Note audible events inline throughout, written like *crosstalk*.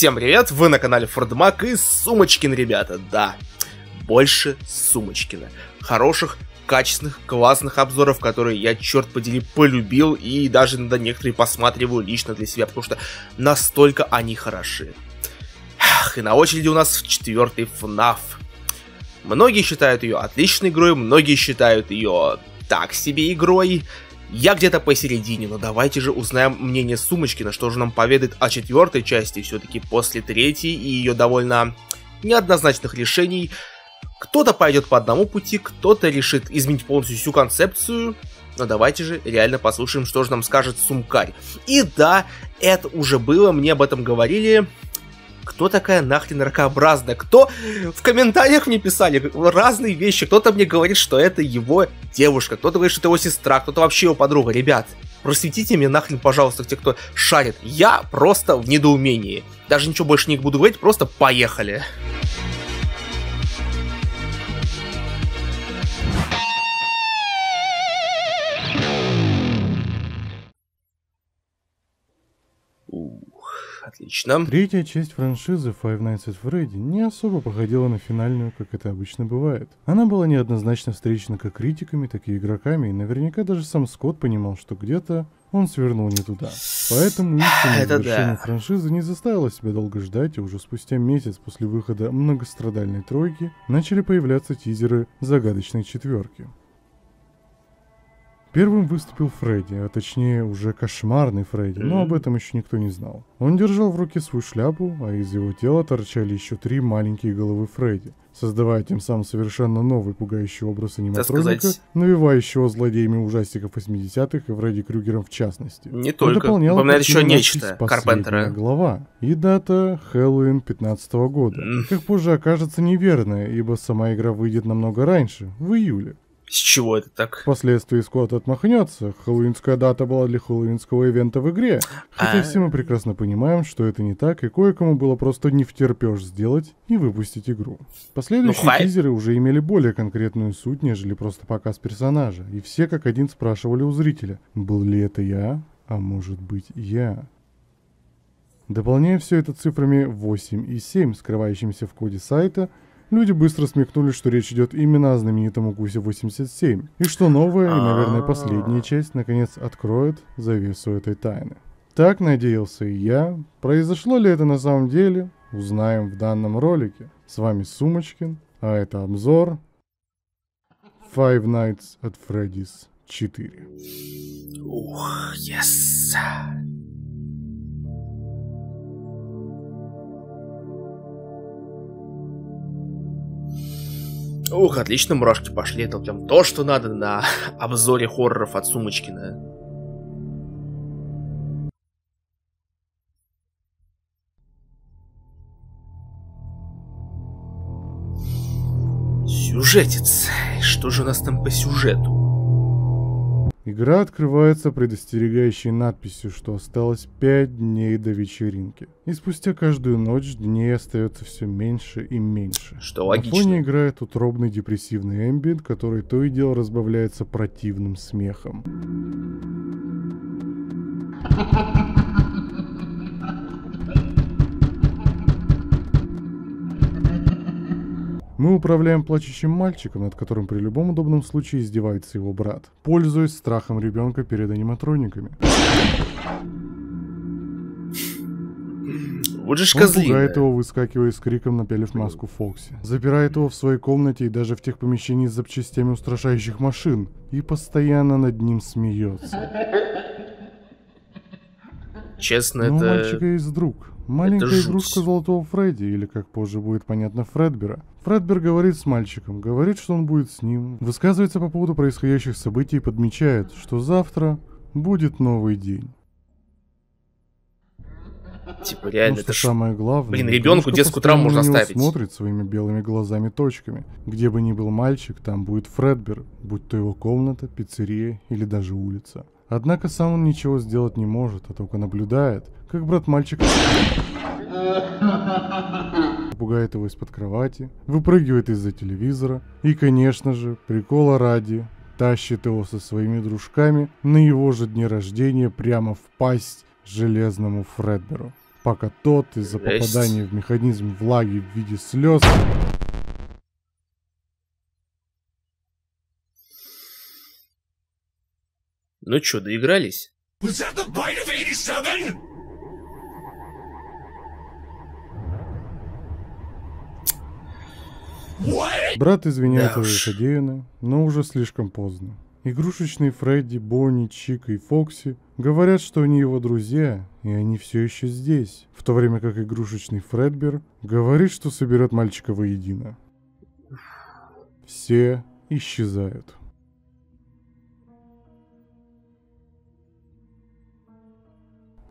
Всем привет, вы на канале Фордмак и Сумочкин, ребята, да, больше Сумочкина. Хороших, качественных, классных обзоров, которые я, черт подери, полюбил и даже иногда некоторые посматриваю лично для себя, потому что настолько они хороши. И на очереди у нас четвертый FNAF. Многие считают ее отличной игрой, многие считают ее так себе игрой, я где-то посередине, но давайте же узнаем мнение Сумочкина, что же нам поведает о четвертой части, все-таки после третьей и ее довольно неоднозначных решений. Кто-то пойдет по одному пути, кто-то решит изменить полностью всю концепцию, но давайте же реально послушаем, что же нам скажет Сумкарь. И да, это уже было, мне об этом говорили, кто такая нахрен ракообразная? Кто в комментариях мне писали разные вещи. Кто-то мне говорит, что это его девушка, кто-то говорит, что это его сестра, кто-то вообще его подруга. Ребят, просветите мне нахрен, пожалуйста, те, кто шарит. Я просто в недоумении. Даже ничего больше не буду говорить, просто поехали. Отлично. Третья часть франшизы Five Nights at Freddy не особо походила на финальную, как это обычно бывает. Она была неоднозначно встречена как критиками, так и игроками, и наверняка даже сам Скотт понимал, что где-то он свернул не туда. Поэтому истинное завершение да. франшизы не заставило себя долго ждать, и уже спустя месяц после выхода многострадальной тройки начали появляться тизеры загадочной четверки. Первым выступил Фредди, а точнее уже кошмарный Фредди, но об этом еще никто не знал. Он держал в руке свою шляпу, а из его тела торчали еще три маленькие головы Фредди, создавая тем самым совершенно новый пугающий образ аниматроника, навевающего злодеями ужастиков 80-х и Фредди Крюгером в частности. Не только, напоминает еще нечто Карпентера. глава и дата Хэллоуин 15 -го года. Как позже окажется неверная, ибо сама игра выйдет намного раньше, в июле. С чего это так? Впоследствии Скотт отмахнется. Хэллоуинская дата была для хэллоуинского ивента в игре. Хотя а... все мы прекрасно понимаем, что это не так, и кое-кому было просто не втерпешь сделать и выпустить игру. Последующие ну, тизеры уже имели более конкретную суть, нежели просто показ персонажа. И все как один спрашивали у зрителя, был ли это я, а может быть я. Дополняя все это цифрами 8 и 7, скрывающимися в коде сайта, Люди быстро смекнули, что речь идет именно о знаменитом укусе 87, и что новая и, наверное, последняя часть наконец откроет завесу этой тайны. Так надеялся и я. Произошло ли это на самом деле, узнаем в данном ролике. С вами Сумочкин, а это обзор Five Nights at Freddy's 4. Ух, yes. Ух, отлично, мурашки пошли. Это прям то, что надо на *laughs* обзоре хорроров от Сумочкина. Сюжетец. Что же у нас там по сюжету? Игра открывается предостерегающей надписью, что осталось 5 дней до вечеринки. И спустя каждую ночь дней остается все меньше и меньше. Что логично. На фоне играет утробный депрессивный эмбиент, который то и дело разбавляется противным смехом. *laughs* Мы управляем плачущим мальчиком, над которым при любом удобном случае издевается его брат, пользуясь страхом ребенка перед аниматрониками. Вот же Он пугает его, выскакивая с криком, напялив маску Фокси. Запирает его в своей комнате и даже в тех помещениях с запчастями устрашающих машин. И постоянно над ним смеется. Честно, Но это... у мальчика есть друг. Маленькая игрушка Золотого Фредди, или как позже будет понятно Фредбера. Фредбер говорит с мальчиком, говорит, что он будет с ним, высказывается по поводу происходящих событий и подмечает, что завтра будет новый день. Типа реально, ну, это ж... самое главное. Блин, ребенку детскую травму можно оставить. смотрит своими белыми глазами точками. Где бы ни был мальчик, там будет Фредбер, будь то его комната, пиццерия или даже улица. Однако сам он ничего сделать не может, а только наблюдает, как брат мальчика *laughs* пугает его из-под кровати, выпрыгивает из-за телевизора и, конечно же, прикола ради, тащит его со своими дружками на его же дне рождения прямо в пасть железному Фредберу. пока тот из-за попадания в механизм влаги в виде слез Ну чё, доигрались? Брат извиняется за содеянное, но уже слишком поздно. Игрушечные Фредди, Бонни, Чика и Фокси говорят, что они его друзья, и они все еще здесь, в то время как игрушечный Фредбер говорит, что соберет мальчика воедино. Все исчезают.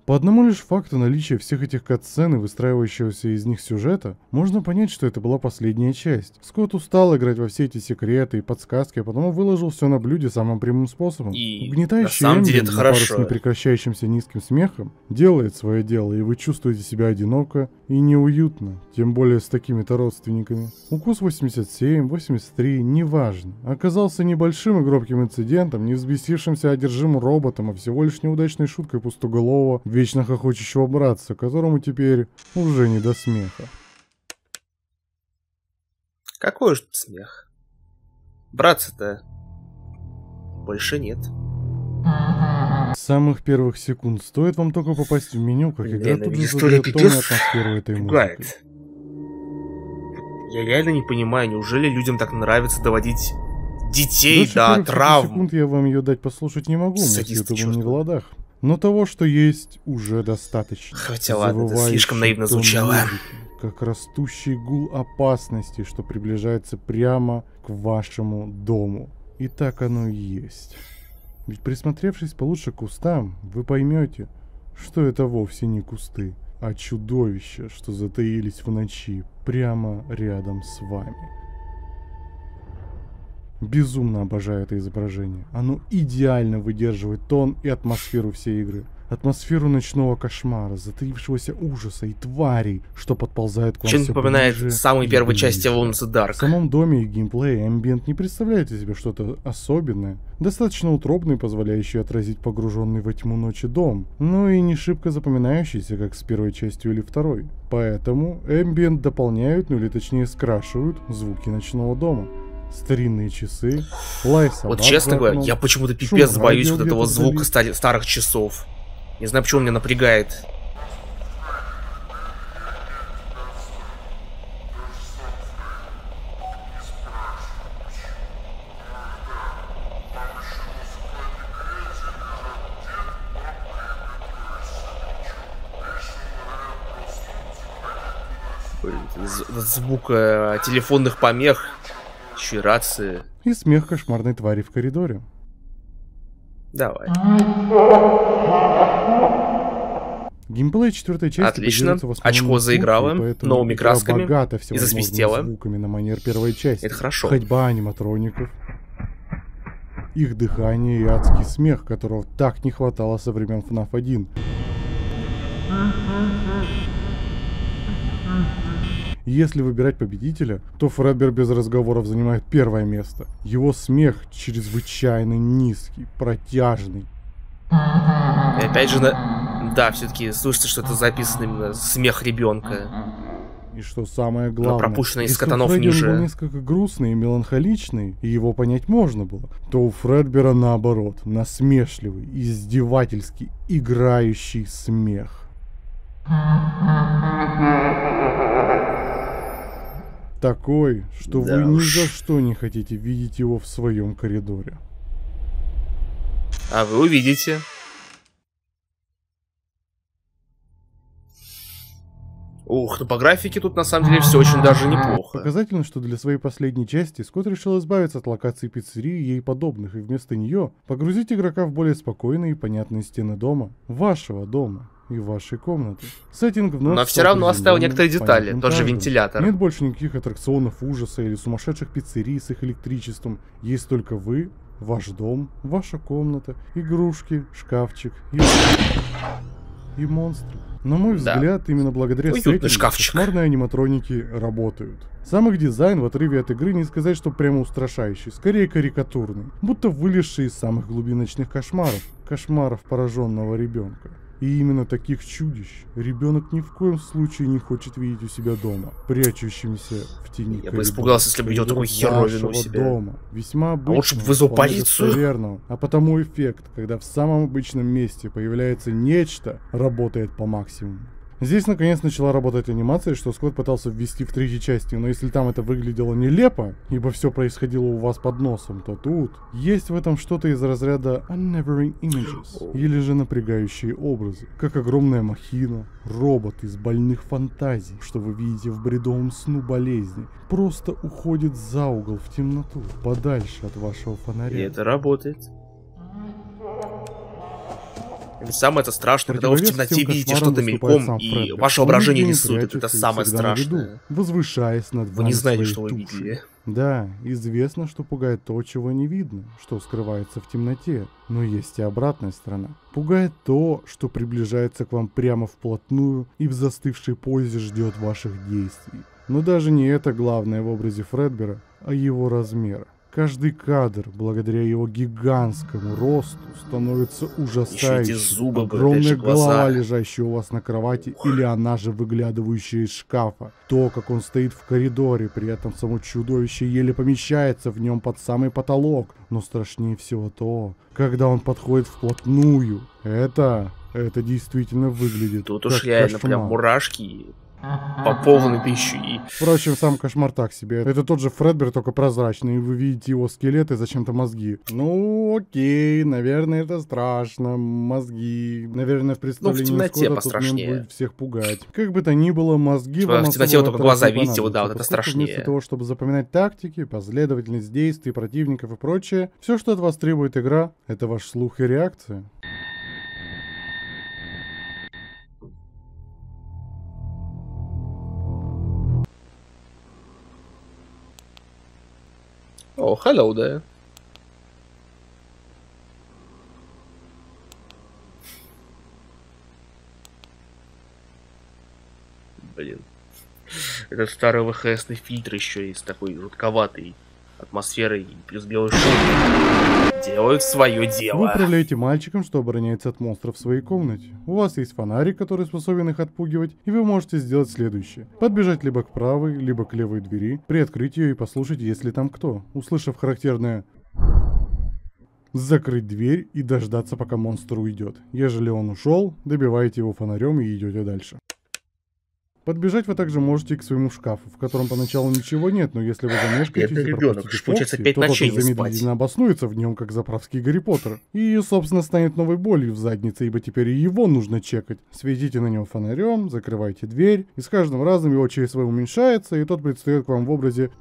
По одному лишь факту наличия всех этих катсцен и выстраивающегося из них сюжета, можно понять, что это была последняя часть. Скотт устал играть во все эти секреты и подсказки, а потому выложил все на блюде самым прямым способом. И Угнетающий на самом деле это хорошо. с непрекращающимся низким смехом делает свое дело, и вы чувствуете себя одиноко и неуютно, тем более с такими-то родственниками. Укус 87, 83, неважно, оказался небольшим и гробким инцидентом, не взбесившимся одержимым роботом, а всего лишь неудачной шуткой пустоголового вечно хохочущего братца, которому теперь уже не до смеха. Какой же смех? Братца-то больше нет. С самых первых секунд стоит вам только попасть в меню, как игра тут же задает атмосферу этой музыки. Я реально не понимаю, неужели людям так нравится доводить детей до травм? секунд я вам ее дать послушать не могу, мы с ютубом не в ладах. Но того, что есть, уже достаточно. Хотя ладно, это слишком наивно звучало. Музыки, как растущий гул опасности, что приближается прямо к вашему дому. И так оно и есть. Ведь присмотревшись получше к кустам, вы поймете, что это вовсе не кусты, а чудовища, что затаились в ночи прямо рядом с вами. Безумно обожаю это изображение. Оно идеально выдерживает тон и атмосферу всей игры. Атмосферу ночного кошмара, затаившегося ужаса и тварей, что подползают к вам Чем напоминает самой первой части Alone the Dark. В самом доме и геймплее Ambient не представляет из себя что-то особенное, достаточно утробный, позволяющий отразить погруженный во тьму ночи дом, но и не шибко запоминающийся, как с первой частью или второй. Поэтому Ambient дополняют, ну или точнее скрашивают звуки ночного дома старинные часы, лай Вот честно говоря, я почему-то пипец боюсь вот этого звука стали, старых часов. Не знаю, почему меня напрягает. звук э, телефонных помех еще рации. И смех кошмарной твари в коридоре. Давай. Геймплей четвертой части Отлично. Очко заиграло новыми красками богато и засвистело. звуками на манер первой части. Это хорошо. Ходьба аниматроников, их дыхание и адский смех, которого так не хватало со времен FNAF 1. Если выбирать победителя, то Фредбер без разговоров занимает первое место. Его смех чрезвычайно низкий, протяжный. И опять же, на... да, все-таки слышится, что это записано именно смех ребенка. И что самое главное, Но пропущенный из катанов ниже. был несколько грустный и меланхоличный, и его понять можно было, то у Фредбера наоборот, насмешливый, издевательский, играющий смех. Такой, что да вы уж. ни за что не хотите видеть его в своем коридоре. А вы увидите. Ух, ну по графике тут на самом деле все очень даже неплохо. Показательно, что для своей последней части Скотт решил избавиться от локации пиццерии и ей подобных, и вместо нее погрузить игрока в более спокойные и понятные стены дома. Вашего дома и вашей комнаты. Сеттинг вновь Но все равно оставил некоторые детали, тот же вентилятор. Нет больше никаких аттракционов ужаса или сумасшедших пиццерий с их электричеством. Есть только вы, ваш дом, ваша комната, игрушки, шкафчик и... и монстры. На мой взгляд, да. именно благодаря Уютный шкафчик. кошмарные аниматроники работают. Сам их дизайн в отрыве от игры не сказать, что прямо устрашающий, скорее карикатурный, будто вылезший из самых глубиночных кошмаров, кошмаров пораженного ребенка. И именно таких чудищ ребенок ни в коем случае не хочет видеть у себя дома, прячущимися в тени Я бы испугался, если бы видел такую херовину у себя. дома. Весьма обычно. А лучше бы вызвал полицию. Верно. А потому эффект, когда в самом обычном месте появляется нечто, работает по максимуму. Здесь наконец начала работать анимация, что Скотт пытался ввести в третьей части, но если там это выглядело нелепо, ибо все происходило у вас под носом, то тут есть в этом что-то из разряда Unneverring Images, или же напрягающие образы, как огромная махина, робот из больных фантазий, что вы видите в бредовом сну болезни, просто уходит за угол в темноту, подальше от вашего фонаря. И это работает. Ведь самое это страшное, когда вы в темноте видите что-то мельком, и ваше воображение не судит. Это самое страшное. Возвышаясь над Вы не знаете, что вы видели. Да, известно, что пугает то, чего не видно, что скрывается в темноте. Но есть и обратная сторона. Пугает то, что приближается к вам прямо вплотную и в застывшей позе ждет ваших действий. Но даже не это главное в образе Фредбера, а его размера. Каждый кадр, благодаря его гигантскому росту, становится ужасающим. зубы, Огромная голова, лежащая у вас на кровати, или она же выглядывающая из шкафа. То, как он стоит в коридоре, при этом само чудовище еле помещается в нем под самый потолок. Но страшнее всего то, когда он подходит вплотную. Это... Это действительно выглядит Тут уж реально кошмар. прям мурашки по полной тысяче. И Впрочем, сам кошмар так себе. Это тот же Фредбер, только прозрачный. И вы видите его скелет и зачем-то мозги. Ну, окей, наверное, это страшно. Мозги. Наверное, в представлении Ну, темноте Скотта тут пострашнее. он будет всех пугать. Как бы то ни было, мозги вам в темноте вот только в глаза видите, вот да, вот это поскольку Вместо страшнее. того, чтобы запоминать тактики, последовательность действий противников и прочее, все, что от вас требует игра, это ваш слух и реакция. О, hello there. Блин. Этот старый ВХСный фильтр еще есть такой жутковатый атмосферой и плюс белый шум. Делают свое Вы дело. управляете мальчиком, что обороняется от монстров в своей комнате. У вас есть фонарик, который способен их отпугивать, и вы можете сделать следующее. Подбежать либо к правой, либо к левой двери, приоткрыть ее и послушать, есть ли там кто. Услышав характерное закрыть дверь и дождаться, пока монстр уйдет. Ежели он ушел, добиваете его фонарем и идете дальше. Подбежать вы также можете к своему шкафу, в котором поначалу ничего нет, но если вы замешкаетесь Бедный и ребенок, пропустите Фокси, то тот незамедлительно обоснуется в нем, как заправский Гарри Поттер. И, собственно, станет новой болью в заднице, ибо теперь и его нужно чекать. Светите на него фонарем, закрывайте дверь, и с каждым разом его ЧСВ уменьшается, и тот предстает к вам в образе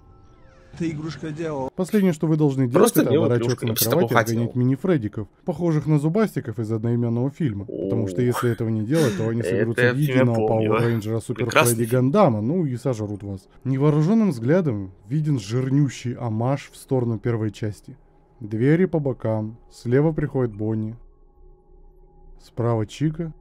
Ты игрушка дьявола. Последнее, что вы должны делать, Просто это оборачиваться на кровать и отгонять мини-фреддиков, похожих на зубастиков из одноименного фильма. Потому что если этого не делать, то они соберутся в единого. Пауэр Рейнджера Супер Прекрасный Фредди. Гандама, ну и сожрут вас. Невооруженным взглядом виден жирнющий амаш в сторону первой части. Двери по бокам, слева приходит Бонни, справа Чика,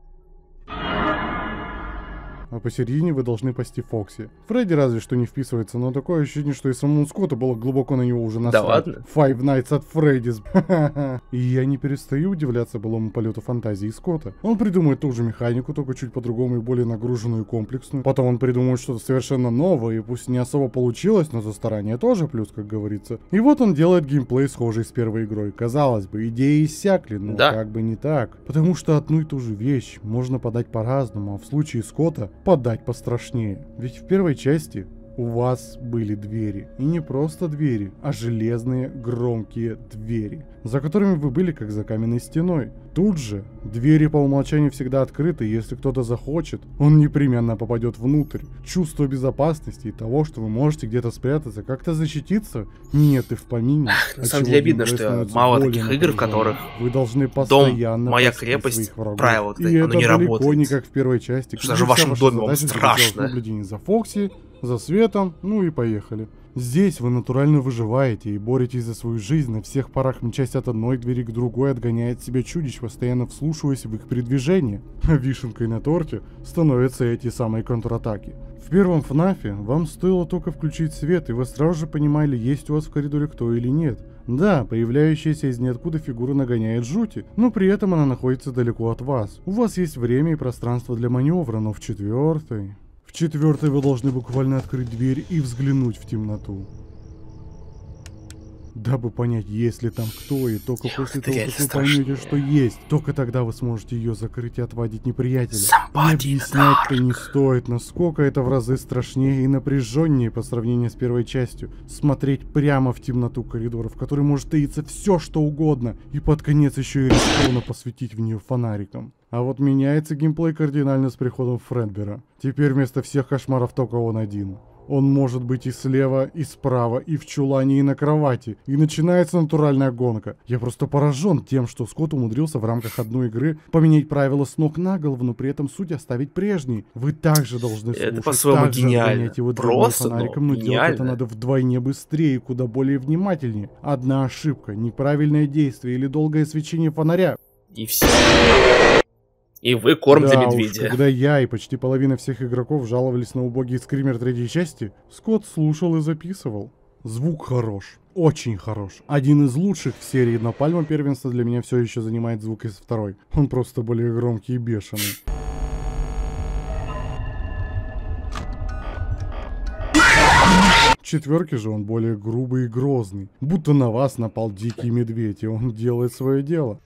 а посередине вы должны пасти Фокси. Фредди разве что не вписывается, но такое ощущение, что и самому Скотту было глубоко на него уже насрать. ладно? Five Nights at Freddy's. *laughs* И я не перестаю удивляться былому полету фантазии Скотта. Он придумает ту же механику, только чуть по-другому и более нагруженную и комплексную. Потом он придумает что-то совершенно новое, и пусть не особо получилось, но за старание тоже плюс, как говорится. И вот он делает геймплей, схожий с первой игрой. Казалось бы, идеи иссякли, но Да. как бы не так. Потому что одну и ту же вещь можно подать по-разному, а в случае Скотта подать пострашнее. Ведь в первой части у вас были двери. И не просто двери, а железные громкие двери, за которыми вы были как за каменной стеной. Тут же двери по умолчанию всегда открыты, и если кто-то захочет, он непременно попадет внутрь. Чувство безопасности и того, что вы можете где-то спрятаться, как-то защититься, нет и в помине. На самом деле обидно, что мало таких игр, в которых вы должны постоянно моя пасти крепость, правило, и оно это не работает. не как в первой части. Что даже в вашем доме вам страшно. наблюдении за Фокси, за Светом, ну и поехали. Здесь вы натурально выживаете и боретесь за свою жизнь, на всех парах мчась от одной двери к другой, отгоняет себе чудищ, постоянно вслушиваясь в их передвижение. А *laughs* вишенкой на торте становятся эти самые контратаки. В первом ФНАФе вам стоило только включить свет, и вы сразу же понимали, есть у вас в коридоре кто или нет. Да, появляющаяся из ниоткуда фигура нагоняет жути, но при этом она находится далеко от вас. У вас есть время и пространство для маневра, но в четвертой... В четвертой вы должны буквально открыть дверь и взглянуть в темноту дабы понять, есть ли там кто, и только после того, как вы поймете, что есть, только тогда вы сможете ее закрыть и отводить неприятеля. И объяснять-то не стоит, насколько это в разы страшнее и напряженнее по сравнению с первой частью. Смотреть прямо в темноту коридора, в которой может таиться все, что угодно, и под конец еще и рискованно посветить в нее фонариком. А вот меняется геймплей кардинально с приходом Фредбера. Теперь вместо всех кошмаров только он один. Он может быть и слева, и справа, и в чулане, и на кровати. И начинается натуральная гонка. Я просто поражен тем, что Скотт умудрился в рамках одной игры поменять правила с ног на голову, но при этом суть оставить прежней. Вы также должны слушать, это по-своему гениально. его Просто, фонариком, но, но делать это надо вдвойне быстрее и куда более внимательнее. Одна ошибка, неправильное действие или долгое свечение фонаря. И все. И вы корм да для медведя. Уж, когда я и почти половина всех игроков жаловались на убогий скример третьей части, Скотт слушал и записывал. Звук хорош. Очень хорош. Один из лучших в серии, но пальма первенства для меня все еще занимает звук из второй. Он просто более громкий и бешеный. четверке же он более грубый и грозный. Будто на вас напал дикий медведь, и он делает свое дело.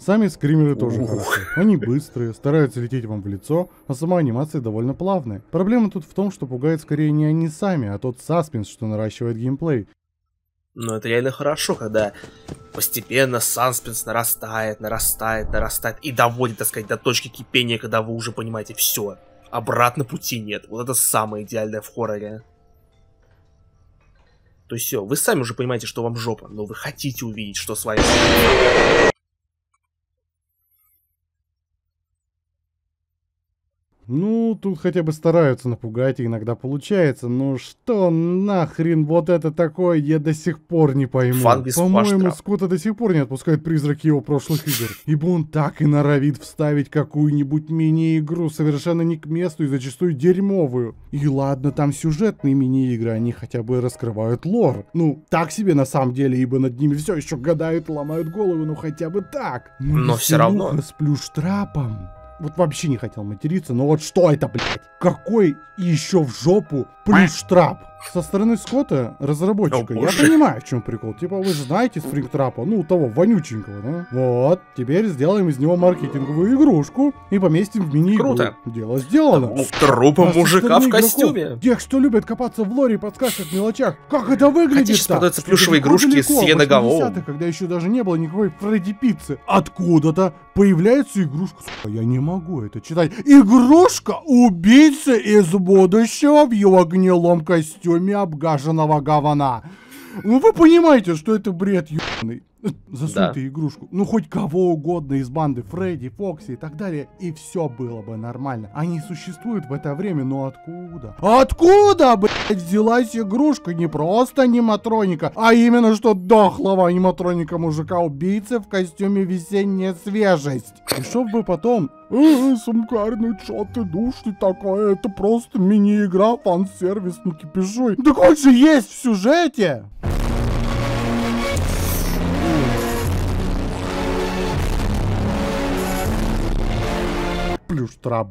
Сами скримеры тоже хорошие. Они быстрые, стараются лететь вам в лицо, а сама анимация довольно плавная. Проблема тут в том, что пугает скорее не они сами, а тот саспенс, что наращивает геймплей. Но это реально хорошо, когда постепенно саспенс нарастает, нарастает, нарастает и доводит, так сказать, до точки кипения, когда вы уже понимаете все. Обратно пути нет. Вот это самое идеальное в хорроре. То есть все, вы сами уже понимаете, что вам жопа, но вы хотите увидеть, что с вами. Ну, тут хотя бы стараются напугать, и иногда получается. Но что нахрен вот это такое, я до сих пор не пойму. По-моему, Скотта до сих пор не отпускает призраки его прошлых игр. Ибо он так и норовит вставить какую-нибудь мини-игру, совершенно не к месту и зачастую дерьмовую. И ладно, там сюжетные мини-игры, они хотя бы раскрывают лор. Ну, так себе на самом деле, ибо над ними все еще гадают, ломают голову, ну хотя бы так. Но, но все равно. С плюштрапом вот вообще не хотел материться, но вот что это, блядь? Какой еще в жопу плюс штраф? Со стороны Скотта, разработчика, О, я понимаю, в чем прикол. Типа, вы же знаете Спрингтрапа, ну, того вонюченького, да? Вот, теперь сделаем из него маркетинговую игрушку и поместим в мини -игру. Круто. Дело сделано. Трупа а мужика в костюме. Игроков, тех, что любят копаться в лоре и подсказках мелочах. Как это выглядит сейчас продаются плюшевые игрушки с Сиеноговым. когда еще даже не было никакой Фредди Пиццы. Откуда-то появляется игрушка. Сука, я не могу это читать. Игрушка убийцы из будущего в его гнилом костюме костюме обгаженного говна. Ну вы понимаете, что это бред ебаный. *laughs* Засунь да. ты игрушку. Ну хоть кого угодно из банды Фредди, Фокси и так далее. И все было бы нормально. Они существуют в это время, но откуда? Откуда, блядь, взялась игрушка? Не просто аниматроника, а именно что дохлого аниматроника мужика-убийцы в костюме весенняя свежесть. И чтоб бы потом... Эй, сумкарный, чё ты душ ты такая? Это просто мини-игра, фан-сервис, не кипишуй. Так он же есть в сюжете! Плюштрап.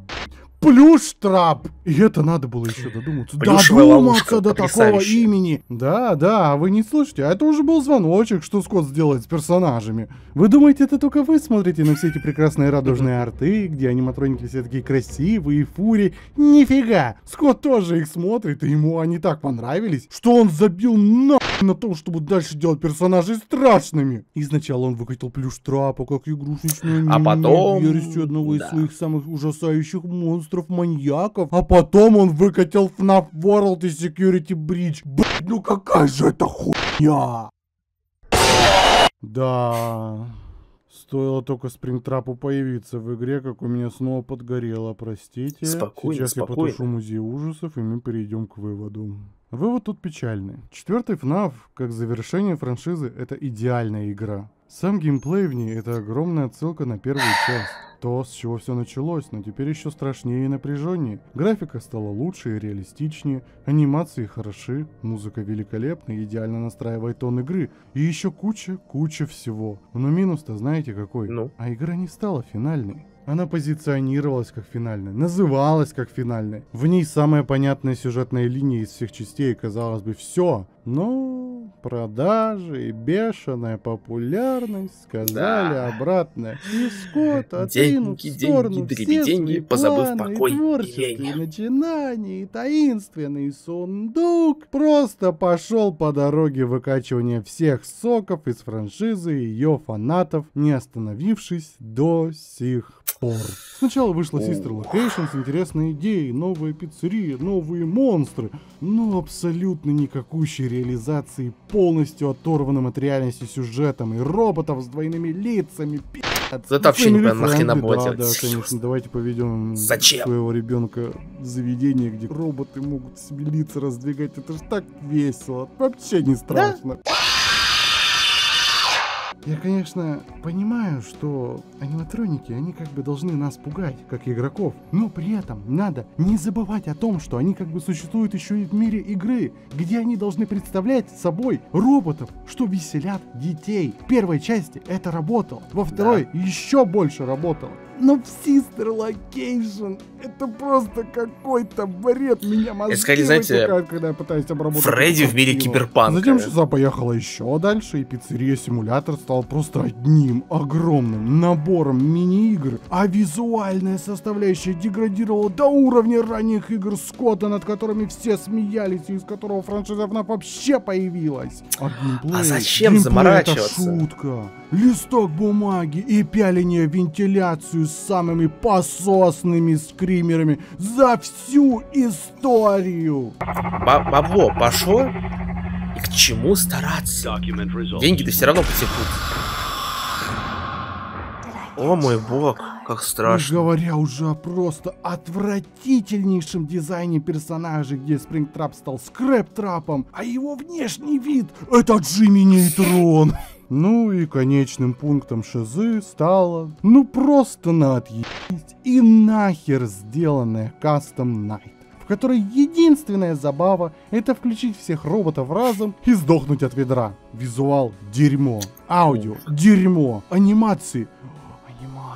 Плюштрап! И это надо было еще додуматься. Плюшевая Додуматься до такого имени. Да, да, вы не слышите. А это уже был звоночек, что Скотт сделает с персонажами. Вы думаете, это только вы смотрите на все эти прекрасные радужные арты, где аниматроники все такие красивые, фури? Нифига! Скотт тоже их смотрит, и ему они так понравились, что он забил на на том, чтобы дальше делать персонажей страшными. И сначала он выкатил плюштрапа как игрушечную а потом... версию одного да. из своих самых ужасающих монстров-маньяков. А потом он выкатил FNAF World и Security Breach. Блять, ну какая же это хуйня! Да... Стоило только Спрингтрапу появиться в игре, как у меня снова подгорело, простите. Спокойно, Сейчас спокойно. я потушу музей ужасов, и мы перейдем к выводу. Вывод тут печальный. Четвертый FNAF, как завершение франшизы, это идеальная игра. Сам геймплей в ней это огромная отсылка на первую часть. То, с чего все началось, но теперь еще страшнее и напряженнее. Графика стала лучше и реалистичнее, анимации хороши, музыка великолепна и идеально настраивает тон игры. И еще куча, куча всего. Но минус-то знаете какой? Ну? А игра не стала финальной. Она позиционировалась как финальная, называлась как финальная. В ней самая понятная сюжетная линия из всех частей, казалось бы, все. Но продажи и бешеная популярность сказали Да. обратное. И Скотт *laughs* отодвинул в Деньги, сторону деньги, все дребеденьги, свои позабыв планы и покой и творческие лень. начинания, и таинственный сундук просто пошел по дороге выкачивания всех соков из франшизы и ее фанатов, не остановившись до сих пор. Сначала вышла Sister Location с интересной идеей, новая пиццерия, новые монстры, но абсолютно никакущей реализации, полностью оторванным от реальности сюжетом и роботов с двойными лицами, пи***ц. Это вообще Family непонятно, нахрена было да, да, конечно, давайте поведем Зачем? своего ребенка в заведение, где роботы могут себе лица раздвигать. Это же так весело, вообще не страшно. Я, конечно, понимаю, что аниматроники, они как бы должны нас пугать, как игроков. Но при этом надо не забывать о том, что они как бы существуют еще и в мире игры, где они должны представлять собой роботов, что веселят детей. В первой части это работало, во второй еще больше работало. Но Sister Location это просто какой-то бред. Меня мозги скорее, знаете, вытекают, когда я пытаюсь обработать. Фредди в мире киберпанка. Затем шиза поехала еще дальше, и пиццерия-симулятор стал просто одним огромным набором мини-игр, а визуальная составляющая деградировала до уровня ранних игр Скотта, над которыми все смеялись, и из которого франшиза FNAF вообще появилась. А, геймплей, А зачем геймплей заморачиваться? Это шутка. Листок бумаги и пяление вентиляцию самыми пососными скримерами за всю историю. Ба- Бабло пошло? И к чему стараться? Деньги-то все равно потекут. О мой бог, как Не страшно. говоря уже о просто отвратительнейшем дизайне персонажей, где Спрингтрап стал скрэп-трапом, а его внешний вид — это Джимми Нейтрон. Ну и конечным пунктом Шизы стало, ну просто на отъебись и нахер сделанная Custom Night в которой единственная забава — это включить всех роботов разом и сдохнуть от ведра. Визуал — дерьмо. Аудио — дерьмо. Анимации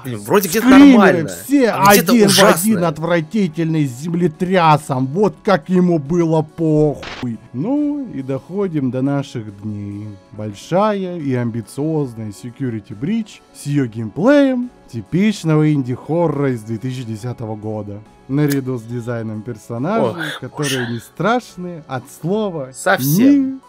Блин, вроде где-то нормально. все а один в один отвратительный с землетрясом. Вот как ему было похуй. Ну и доходим до наших дней. Большая и амбициозная Security Breach с ее геймплеем типичного инди-хоррора из 2010 года. Наряду с дизайном персонажей, Ох, которые не страшные от слова Совсем.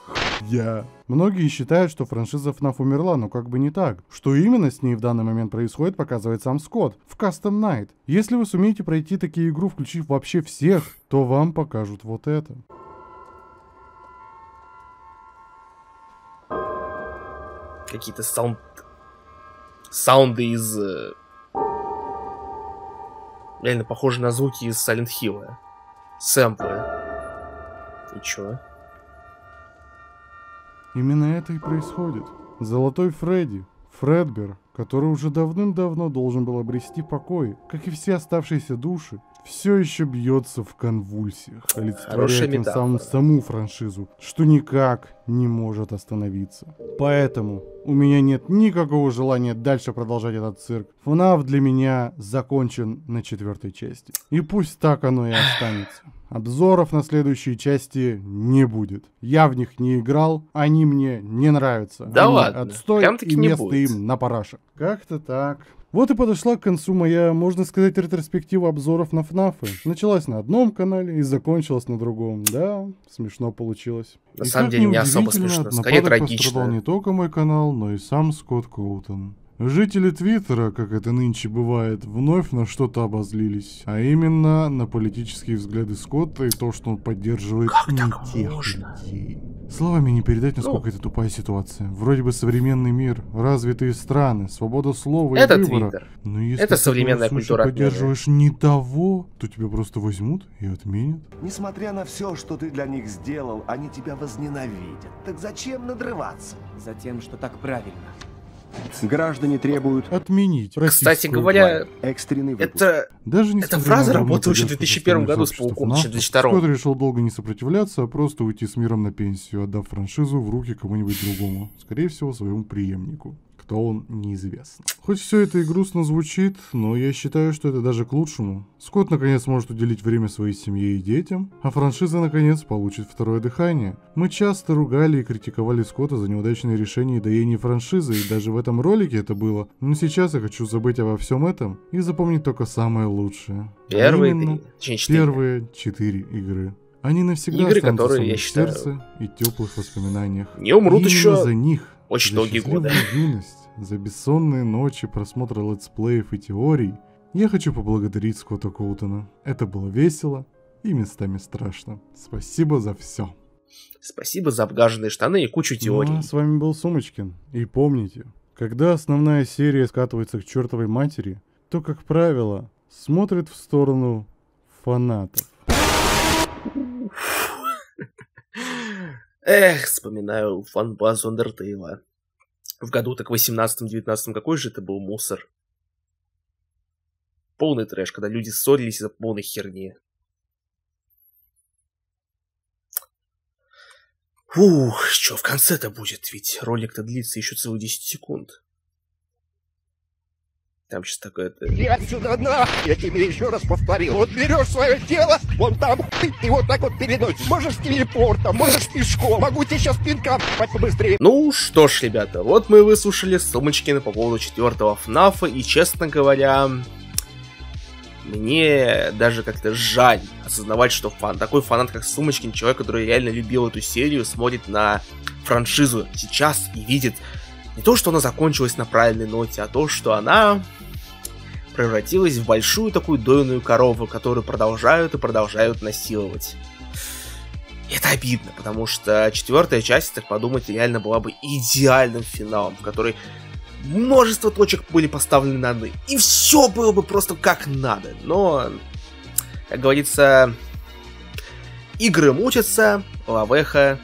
Я. Многие считают, что франшиза FNAF умерла, но как бы не так. Что именно с ней в данный момент происходит, показывает сам Скотт в Custom Night. Если вы сумеете пройти такие игру, включив вообще всех, то вам покажут вот это. Какие-то саунд... Саунды из... э, Реально похожи на звуки из Silent Hill. Сэмплы. И чё? Именно это и происходит. Золотой Фредди, Фредбер, который уже давным-давно должен был обрести покой, как и все оставшиеся души, все еще бьется в конвульсиях, олицетворяя тем самым саму франшизу, что никак не может остановиться. Поэтому у меня нет никакого желания дальше продолжать этот цирк. FNAF для меня закончен на четвертой части. И пусть так оно и останется. Обзоров на следующие части не будет. Я в них не играл, они мне не нравятся. Да Они ладно, Отстой прям-таки и не место будет. им на парашек. Как-то так. Вот и подошла к концу моя, можно сказать, ретроспектива обзоров на ФНАФы. Началась на одном канале и закончилась на другом. Да, смешно получилось. На И самом деле не особо смешно, скорее трагично. пострадал не только мой канал, но и сам Скотт Коутон. Жители Твиттера, как это нынче бывает, вновь на что-то обозлились. А именно на политические взгляды Скотта и то, что он поддерживает Как не так тех можно? людей. Словами не передать, насколько ну, это тупая ситуация. Вроде бы современный мир, развитые страны, свобода слова это и выбора. Твиттер. Но если это современная культура. поддерживаешь не того, то тебя просто возьмут и отменят. Несмотря на все, что ты для них сделал, они тебя возненавидят. Так зачем надрываться? Затем, что так правильно. Граждане требуют отменить. Кстати говоря, экстренный выпуск. это даже не эта фраза работала еще в 2001 году с Пауком, в 2002. Скотт решил долго не сопротивляться, а просто уйти с миром на пенсию, отдав франшизу в руки кому-нибудь другому, скорее всего, своему преемнику кто он, неизвестно. Хоть все это и грустно звучит, но я считаю, что это даже к лучшему. Скотт наконец может уделить время своей семье и детям, а франшиза наконец получит второе дыхание. Мы часто ругали и критиковали Скотта за неудачные решения и доение франшизы, и даже в этом ролике это было. Но сейчас я хочу забыть обо всем этом и запомнить только самое лучшее. Первые Именно три, первые четыре игры. Они навсегда Игры, которые, я считаю, в сердце и теплых воспоминаниях. Не умрут и еще за них очень долгие годы. юность, за бессонные ночи просмотра летсплеев и теорий, я хочу поблагодарить Скотта Коутона. Это было весело и местами страшно. Спасибо за все. Спасибо за обгаженные штаны и кучу теорий. Ну, а с вами был Сумочкин. И помните, когда основная серия скатывается к чертовой матери, то, как правило, смотрит в сторону фанатов. *laughs* Эх, вспоминаю фан-базу Undertale. В году так 18-19 какой же это был мусор. Полный трэш, когда люди ссорились из-за полной херни. Ух, что в конце-то будет, ведь ролик-то длится еще целых 10 секунд. Там сейчас такое... -то... Я сюда на! Я тебе еще раз повторил. Вот берешь свое тело, вон там, и вот так вот переносишь. Можешь с телепортом, можешь пешком. Могу тебе сейчас пинка побыстрее. Ну что ж, ребята, вот мы выслушали сумочки по поводу четвертого ФНАФа, и, честно говоря, мне даже как-то жаль осознавать, что фан, такой фанат, как Сумочкин, человек, который реально любил эту серию, смотрит на франшизу сейчас и видит не то, что она закончилась на правильной ноте, а то, что она превратилась в большую такую дойную корову, которую продолжают и продолжают насиловать. И это обидно, потому что четвертая часть, так подумать, реально была бы идеальным финалом, в которой множество точек были поставлены на «ны», и все было бы просто как надо. Но, как говорится, игры мучатся, лавеха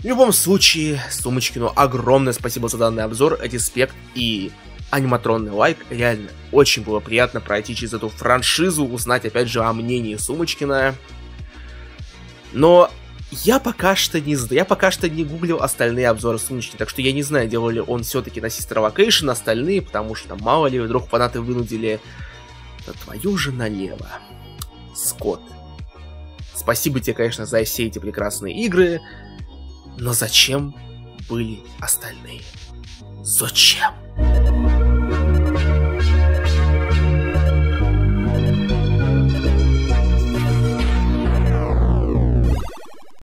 В любом случае, Сумочкину огромное спасибо за данный обзор, респект и аниматронный лайк. Реально, очень было приятно пройти через эту франшизу, узнать опять же о мнении Сумочкина. Но я пока что не я пока что не гуглил остальные обзоры Сумочкина, так что я не знаю, делал ли он все-таки на Sister Location остальные, потому что мало ли вдруг фанаты вынудили на твою же налево. Скотт. Спасибо тебе, конечно, за все эти прекрасные игры. Но зачем были остальные? Зачем?